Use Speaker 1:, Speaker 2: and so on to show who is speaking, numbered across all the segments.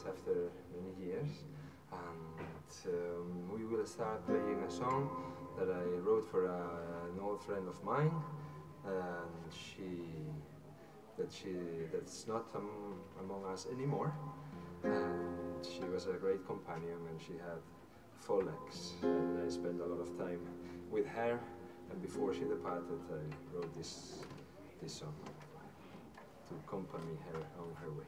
Speaker 1: after many years. And um, we will start playing a song that I wrote for a, an old friend of mine. And she, that she, that's not um, among us anymore. And she was a great companion and she had four legs. And I spent a lot of time with her. And before she departed, I wrote this, this song to accompany her on her way.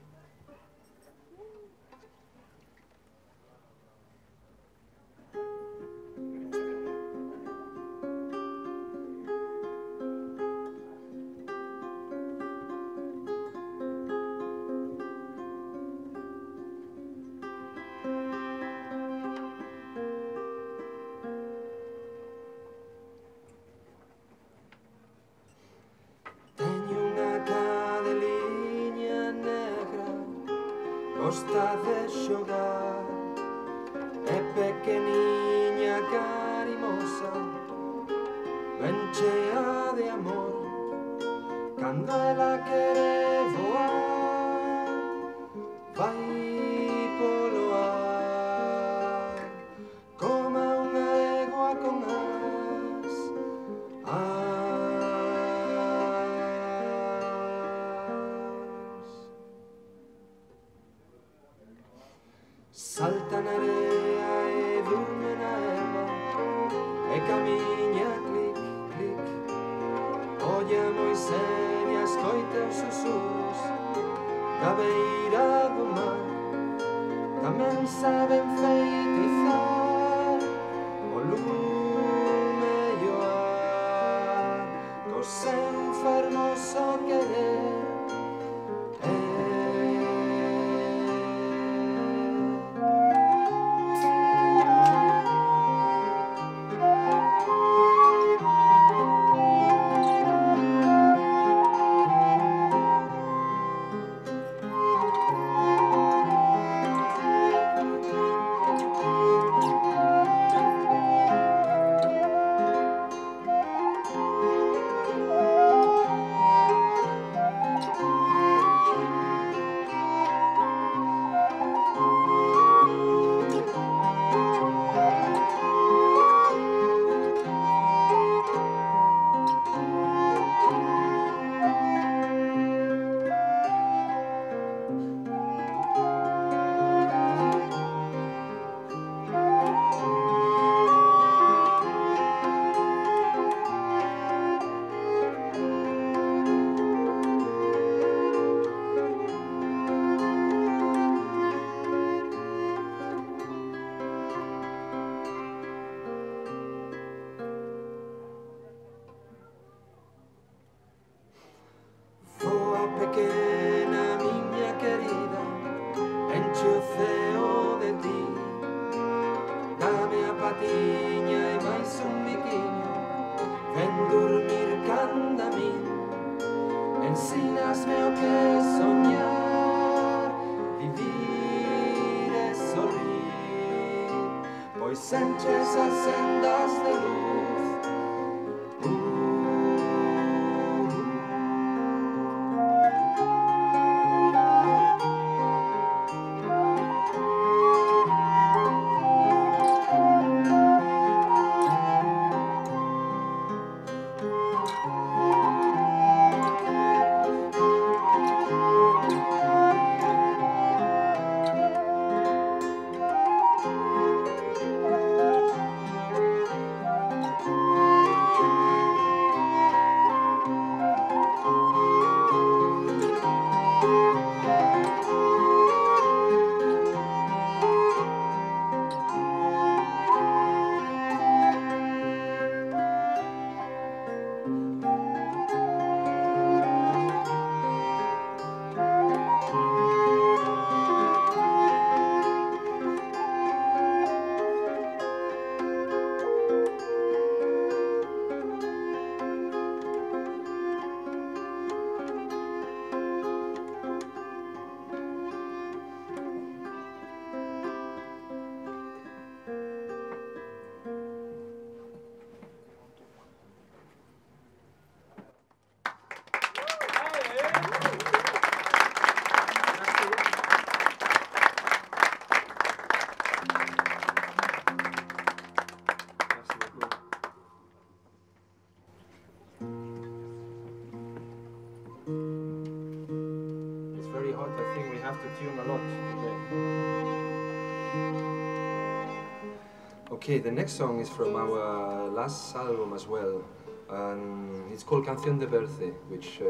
Speaker 1: Okay, the next song is from our last album as well. And it's called Canción de Berce, which uh,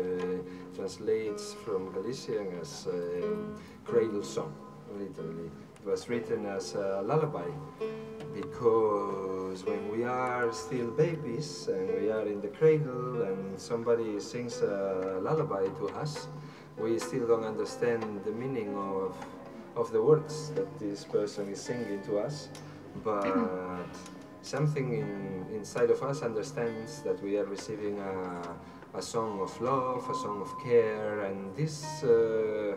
Speaker 1: translates from Galician as uh, cradle song, literally. It was written as a lullaby because when we are still babies and we are in the cradle and somebody sings a lullaby to us, we still don't understand the meaning of, of the words that this person is singing to us but something in, inside of us understands that we are receiving a, a song of love, a song of care, and this uh,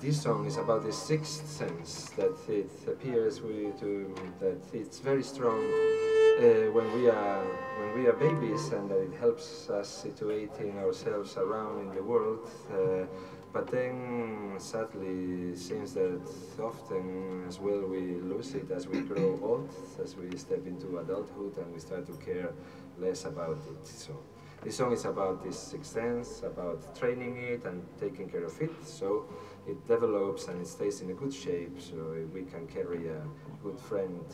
Speaker 1: this song is about the sixth sense that it appears we to that it's very strong uh, when we are when we are babies and that it helps us situating ourselves around in the world. Uh, but then, sadly, seems that often as well we lose it as we grow old, as we step into adulthood and we start to care less about it. So this song is about this sixth sense, about training it and taking care of it, so it develops and it stays in a good shape, so we can carry a good friend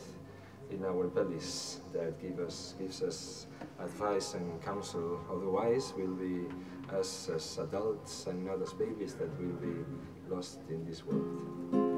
Speaker 1: in our bellies that give us, gives us advice and counsel. Otherwise, we'll be us as adults and not as babies that will be lost in this world.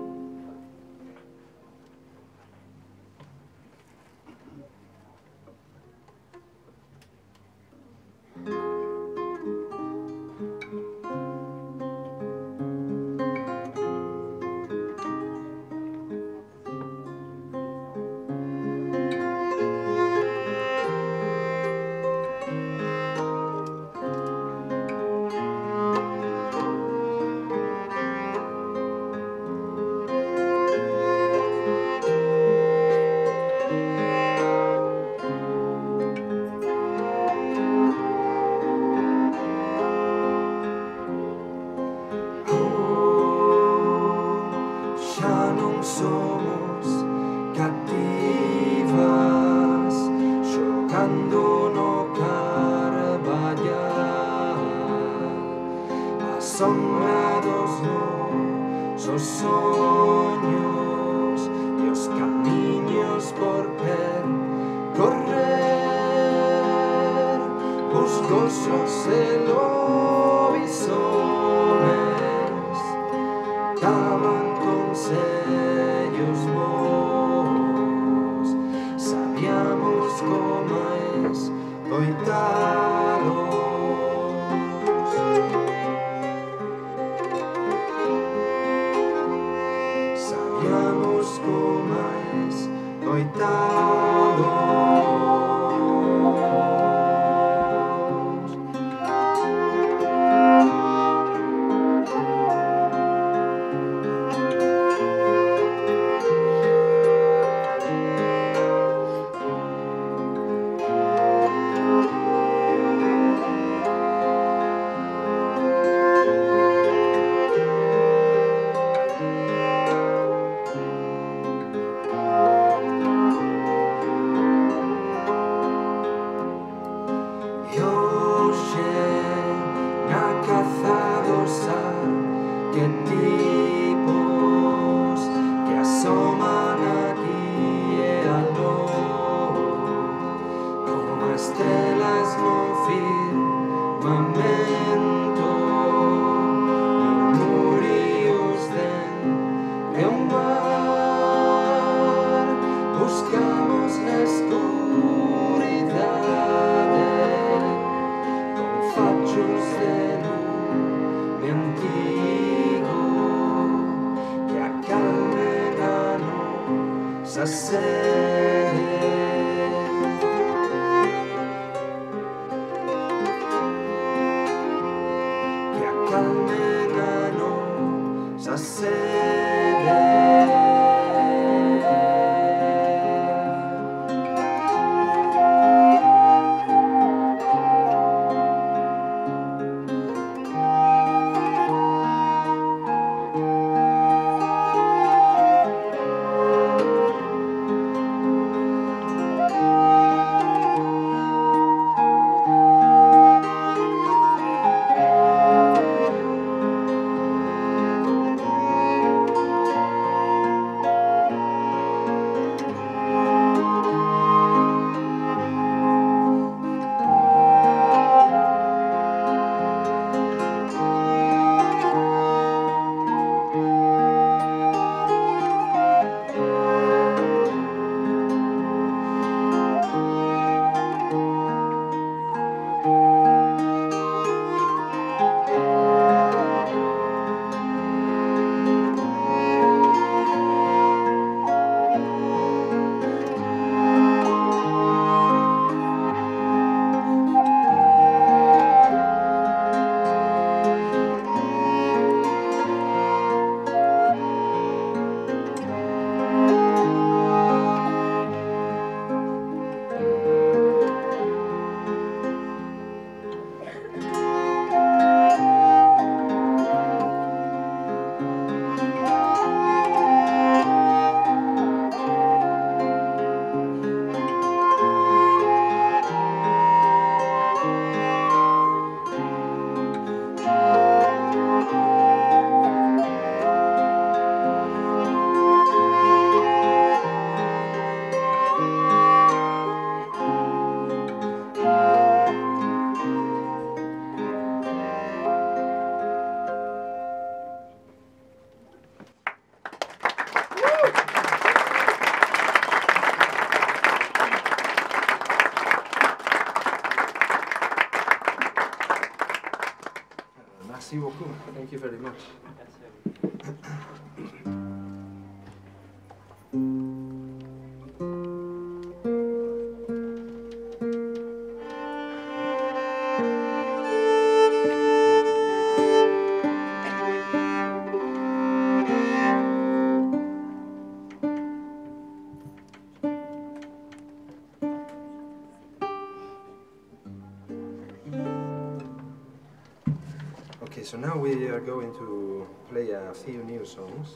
Speaker 1: Now we are going to play a few new songs.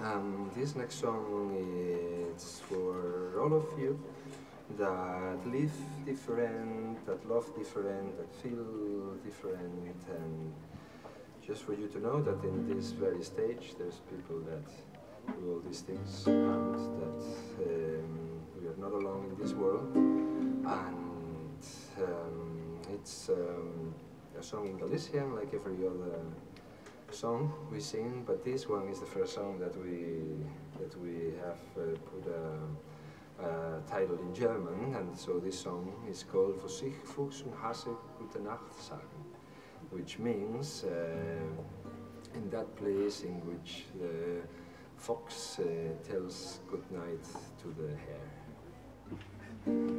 Speaker 1: Um, this next song is for all of you that live different, that love different, that feel different, and just for you to know that in this very stage there's people that do all these things and that um, we are not alone in this world. Song in Galician, like every other song we sing, but this one is the first song that we that we have uh, put a, a title in German, and so this song is called Wo sich Fuchs und Hase gute Nacht sagen, which means uh, in that place in which the fox uh, tells good night to the hare.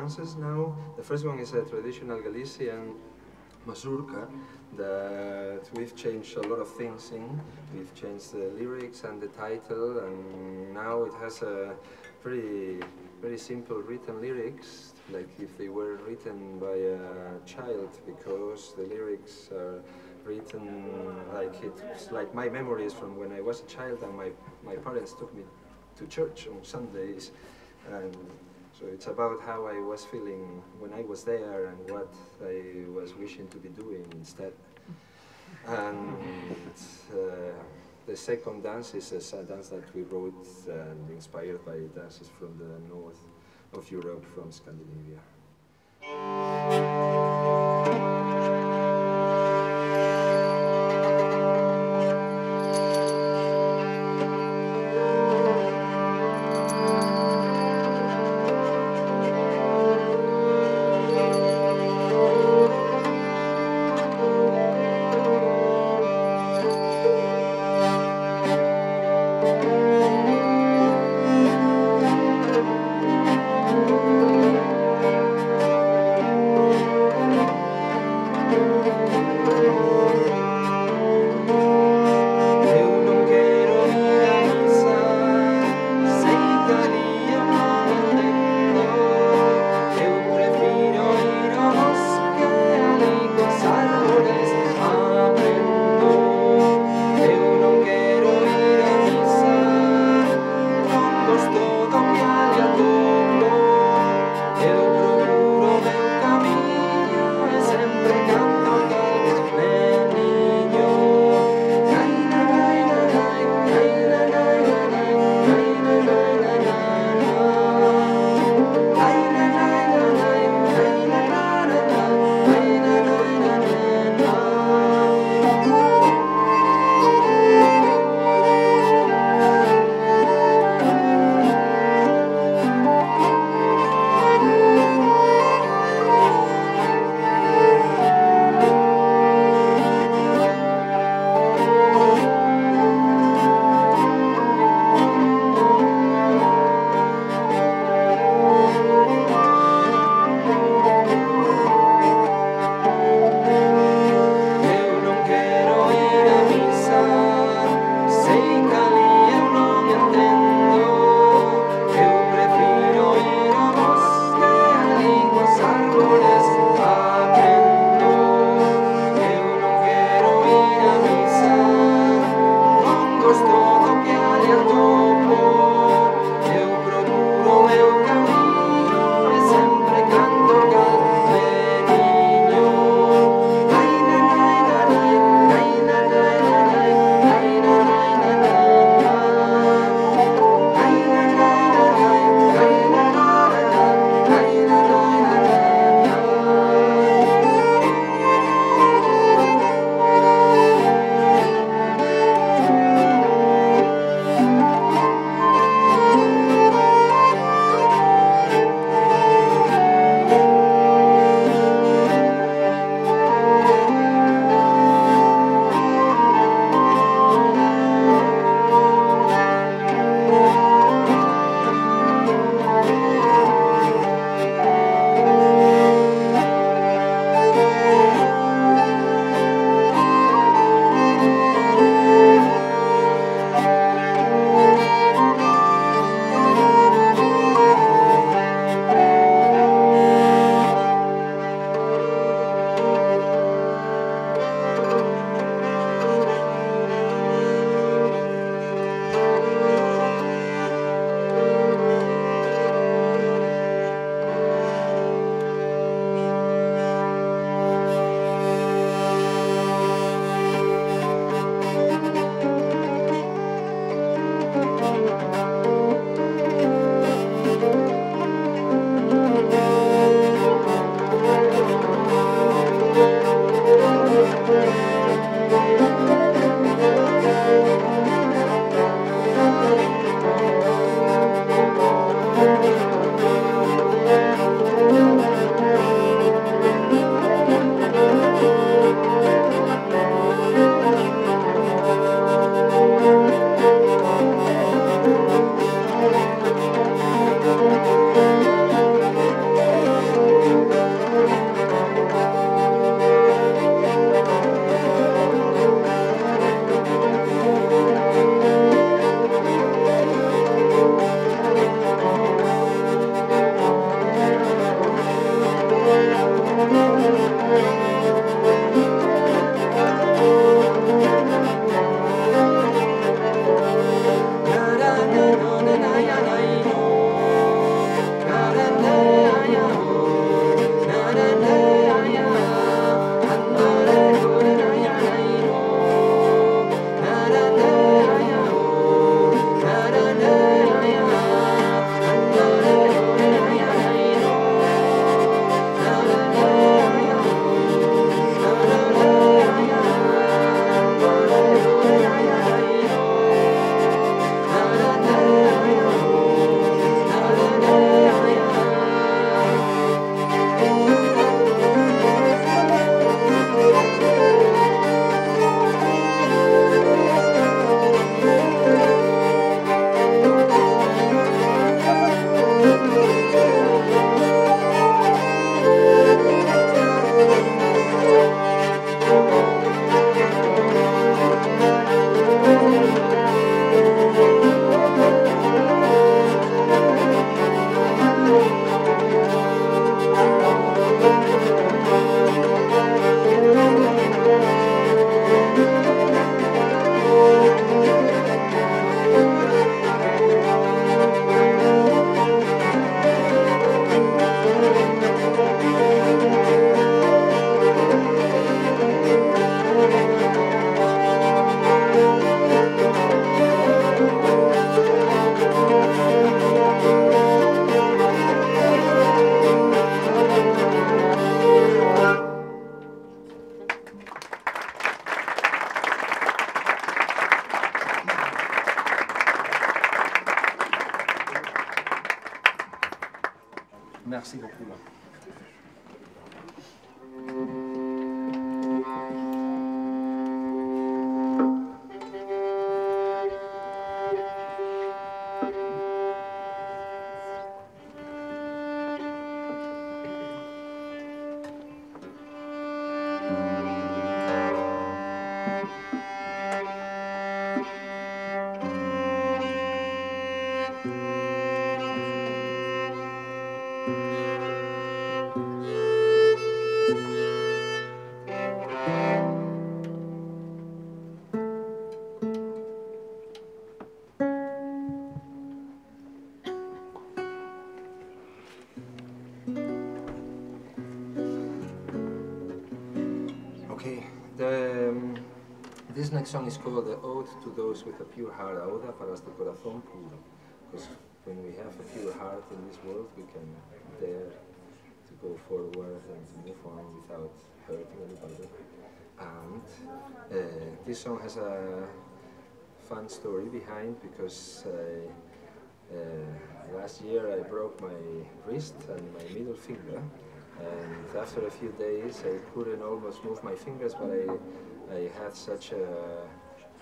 Speaker 1: Dances now. The first one is a traditional Galician mazurka that we've changed a lot of things in. We've changed the lyrics and the title, and now it has a very, very simple written lyrics, like if they were written by a child, because the lyrics are written like it's like my memories from when I was a child, and my my parents took me to church on Sundays, and so it's about how I was feeling when I was there and what I was wishing to be doing instead. And uh, the second dance is a dance that we wrote and inspired by dances from the north of Europe, from Scandinavia. This next song is called the Ode to Those with a Pure Heart, Oda para este corazón puro. Because when we have a pure heart in this world, we can dare to go forward and to move on without hurting anybody. And uh, this song has a fun story behind because uh, last year I broke my wrist and my middle finger. And after a few days, I couldn't almost move my fingers, but I, I had such a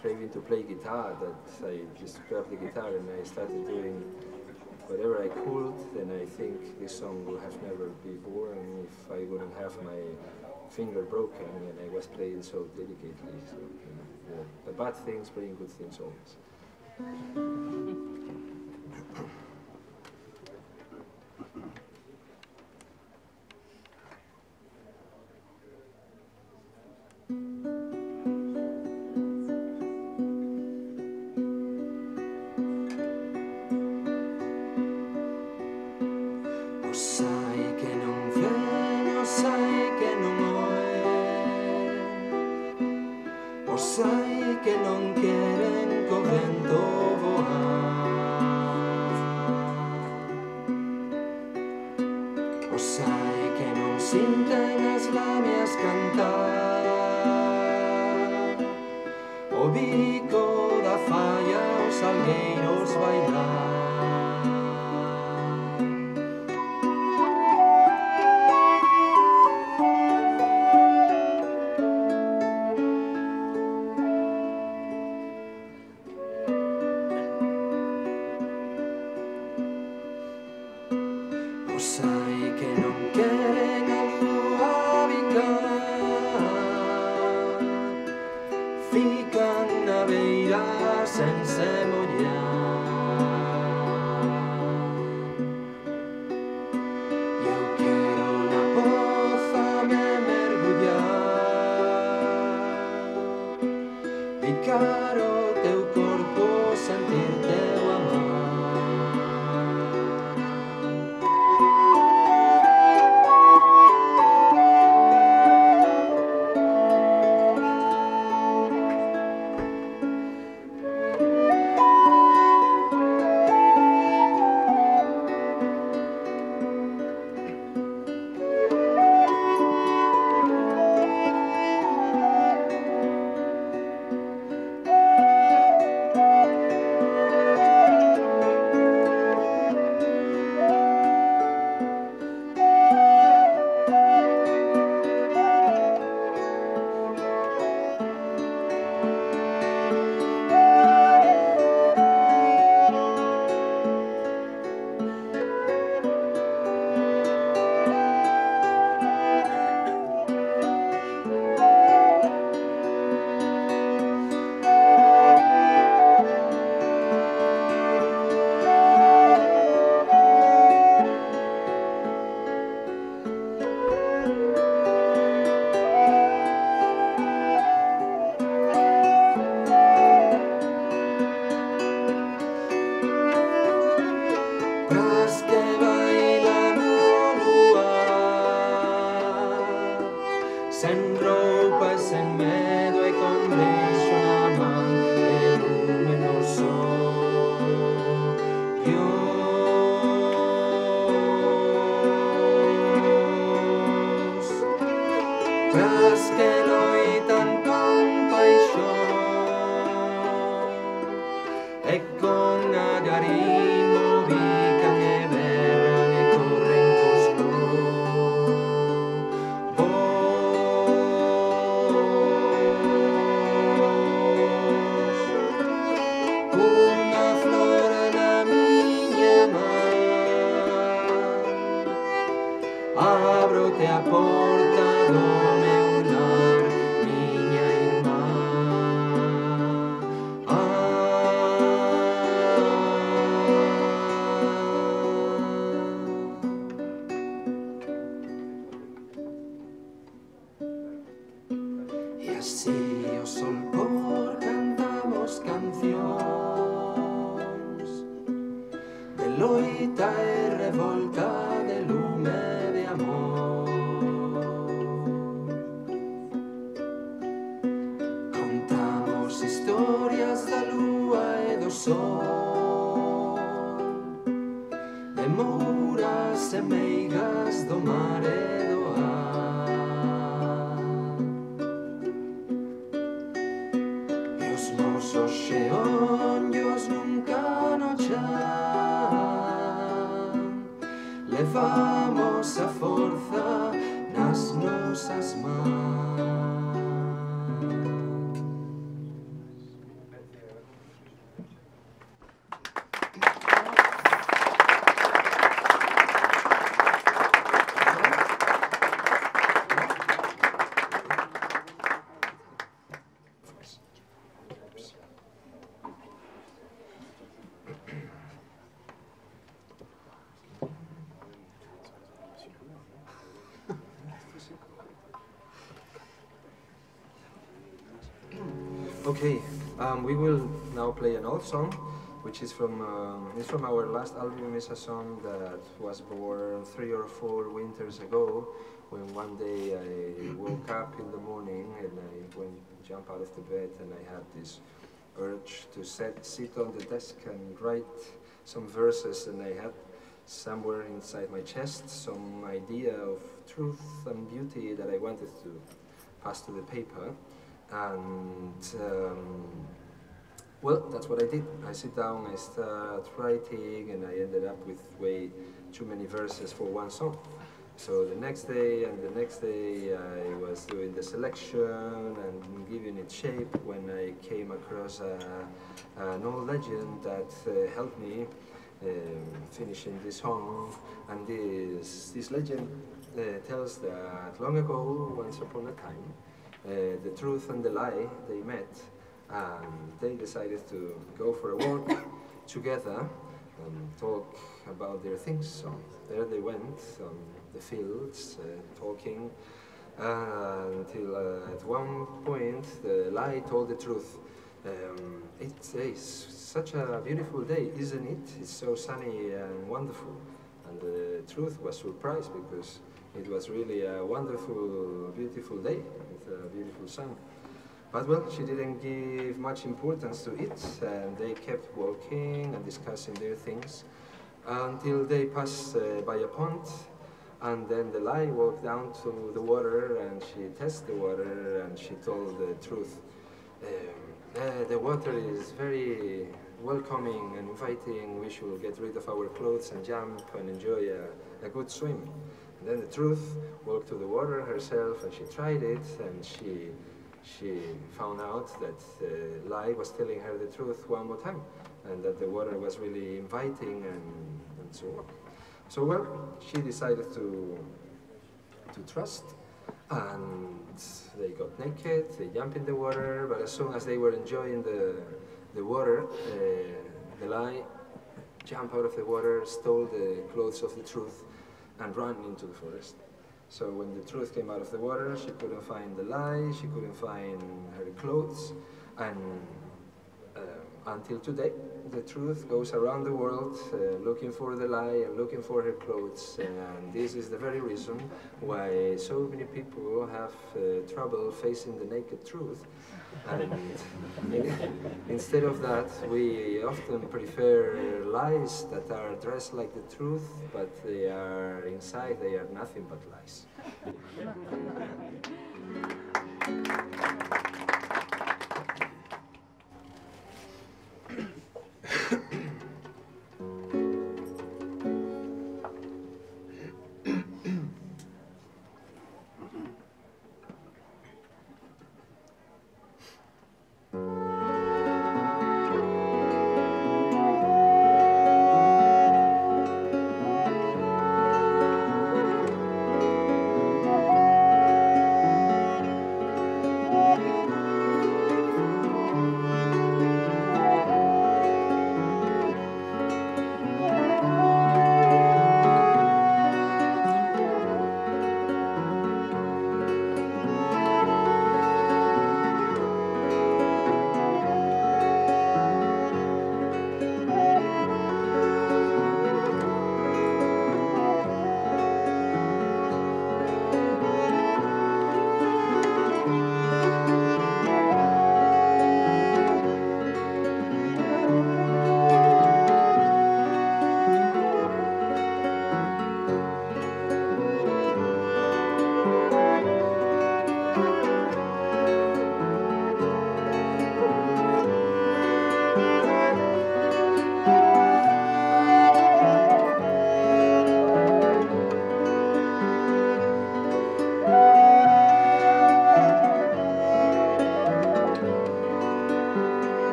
Speaker 1: craving to play guitar that I just grabbed the guitar and I started doing whatever I could. Then I think this song would have never been born if I wouldn't have my finger broken and I was playing so delicately. So, you know, the, the bad things bring good things always.
Speaker 2: O E con
Speaker 1: song, which is from um, it's from our last album. It's a song that was born three or four winters ago, when one day I woke up in the morning and I went jump out of the bed and I had this urge to set, sit on the desk and write some verses and I had somewhere inside my chest some idea of truth and beauty that I wanted to pass to the paper and um, well that's what I did. I sit down I start writing and I ended up with way too many verses for one song. So the next day and the next day I was doing the selection and giving it shape when I came across a, an old legend that uh, helped me um, finishing this song. And this, this legend uh, tells that long ago, once upon a time, uh, the truth and the lie, they met and they decided to go for a walk together and talk about their things. So there they went on the fields, uh, talking, uh, until uh, at one point the lie told the truth. Um, it's, it's such a beautiful day, isn't it? It's so sunny and wonderful. And the truth was surprised because it was really a wonderful, beautiful day with a beautiful sun. But well, she didn't give much importance to it, and they kept walking and discussing their things until they passed uh, by a pond. And then the lie walked down to the water and she tested the water and she told the truth. Um, uh, the water is very welcoming and inviting. We should get rid of our clothes and jump and enjoy a, a good swim. And then the truth walked to the water herself and she tried it and she she found out that the lie was telling her the truth one more time and that the water was really inviting and, and so on. So well, she decided to to trust and they got naked, they jumped in the water, but as soon as they were enjoying the, the water, uh, the lie jumped out of the water, stole the clothes of the truth, and ran into the forest. So when the truth came out of the water, she couldn't find the lie, she couldn't find her clothes, and uh, until today, the truth goes around the world uh, looking for the lie and looking for her clothes, and this is the very reason why so many people have uh, trouble facing the naked truth. Instead of that, we often prefer lies that are dressed like the truth, but they are inside, they are nothing but lies.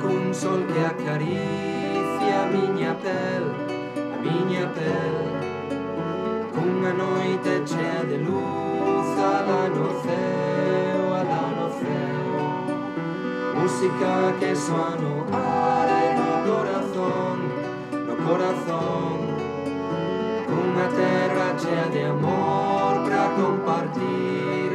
Speaker 2: cun sol que acaricia a miña pel, a miña pel. Cunha noite chea de luz alá no ceo, alá no ceo. Música que soa no ar e no corazón, no corazón. Cunha terra chea de amor pra compartir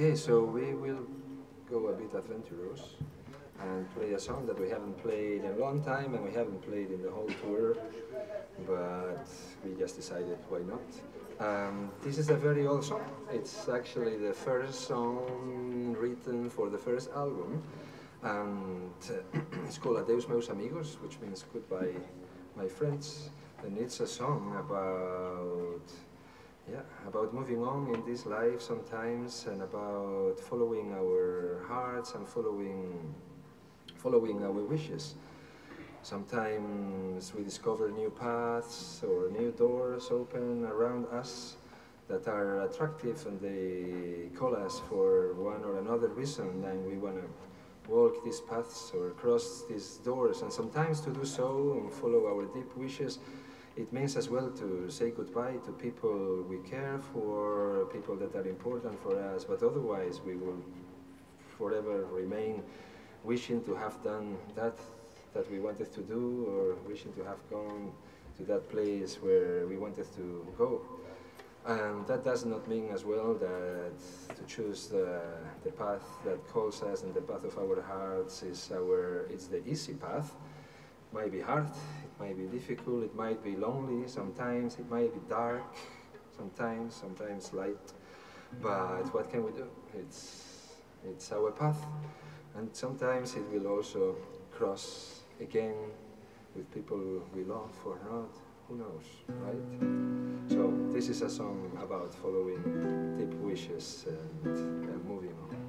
Speaker 2: Okay, so we will go a bit adventurous and play a song that we haven't played in a long time and we haven't played in the whole tour, but we just decided why not. Um, this is a very old song. It's actually the first song written for the first album, and it's called Adeus Meus Amigos, which means goodbye, my friends. And it's a song about
Speaker 1: yeah, about moving on in this life sometimes and about following our hearts and following, following our wishes. Sometimes we discover new paths or new doors open around us that are attractive and they call us for one or another reason and we want to walk these paths or cross these doors and sometimes to do so and follow our deep wishes it means as well to say goodbye to people we care for, people that are important for us, but otherwise we will forever remain wishing to have done that that we wanted to do or wishing to have gone to that place where we wanted to go. And that does not mean as well that to choose the, the path that calls us and the path of our hearts is our, it's the easy path. It might be hard, it might be difficult, it might be lonely sometimes, it might be dark sometimes, sometimes light. But what can we do? It's, it's our path. And sometimes it will also cross again with people we love or not, who knows, right? So this is a song about following deep wishes and, and moving on.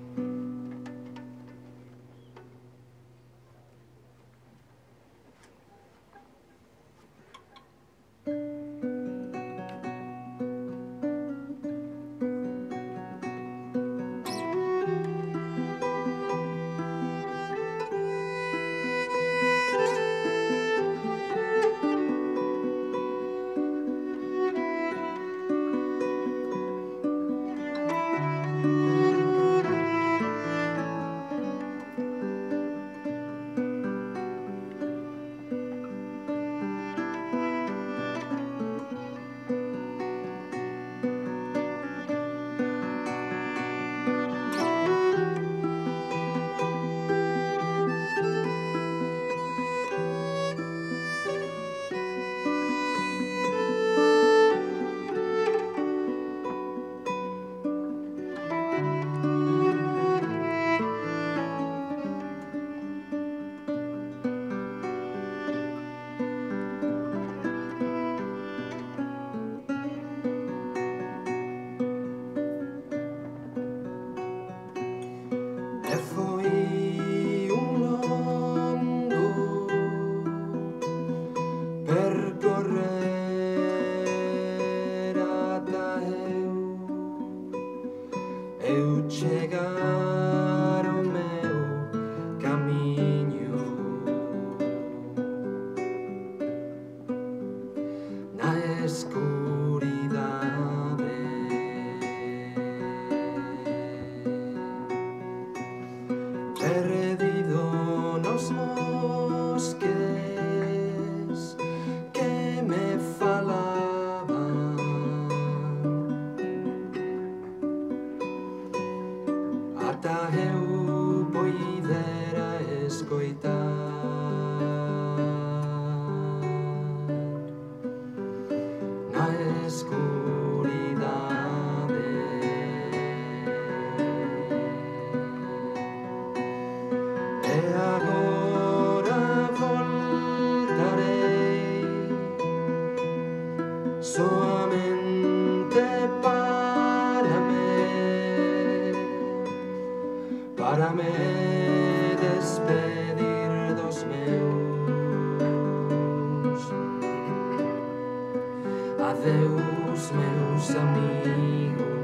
Speaker 2: Para me despedir dos meus. Adeus meus amigos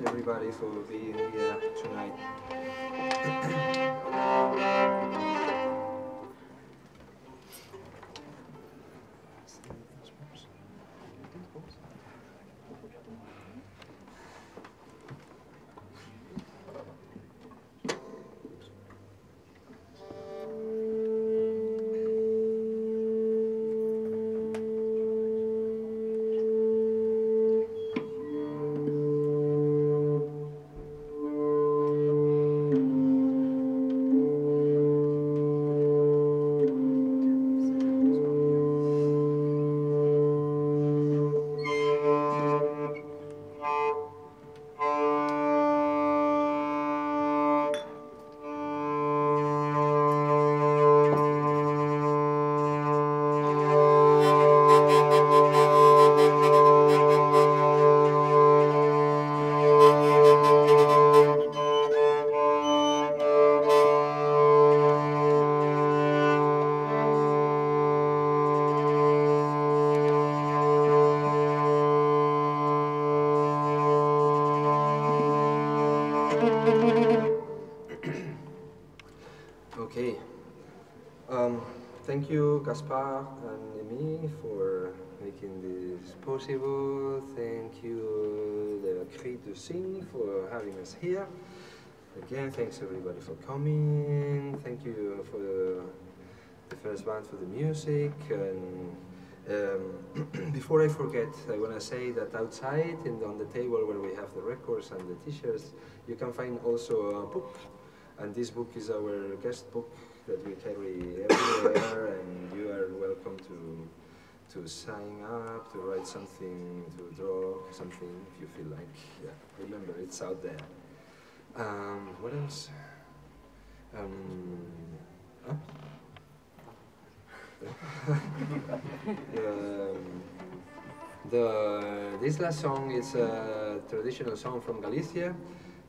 Speaker 2: much, everybody, for being here tonight. Gaspar and Emi, for making this possible. Thank you, the Cri du Singe, for having us here. Again, thanks everybody for coming. Thank you for the, the first band for the music. And um, before I forget, I want to say that outside, and on the table where we have the records and the t-shirts, you can find also a book. And this book is our guest book that we carry everywhere, and you are welcome to to sign up, to write something, to draw something if you feel like. Yeah, remember it's out there. Um, what else? Um, huh? um, the this last song is a traditional song from Galicia.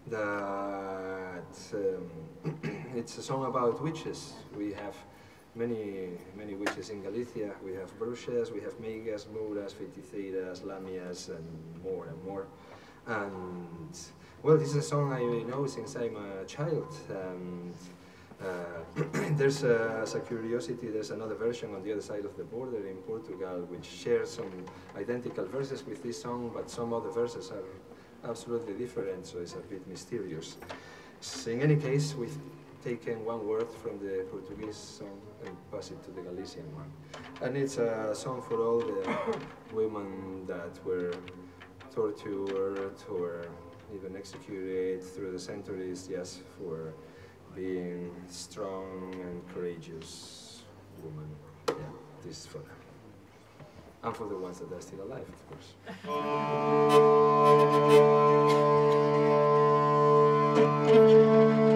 Speaker 2: That um, it's a song about witches. We have many many witches in Galicia. We have bruxas, we have meigas, mouras, feiticeiras, lamias, and more and more. And well, this is a song I know since I'm a child. And Uh, there's a, as a curiosity, there's another version on the other side of the border in Portugal which shares some identical verses with this song, but some other verses are absolutely different, so it's a bit mysterious. So in any case, we've taken one word from the Portuguese song and pass it to the Galician one. And it's a song for all the women that were tortured or even executed through the centuries just for being strong and courageous women. Yeah, this is for them. And for the ones that are still alive, of course.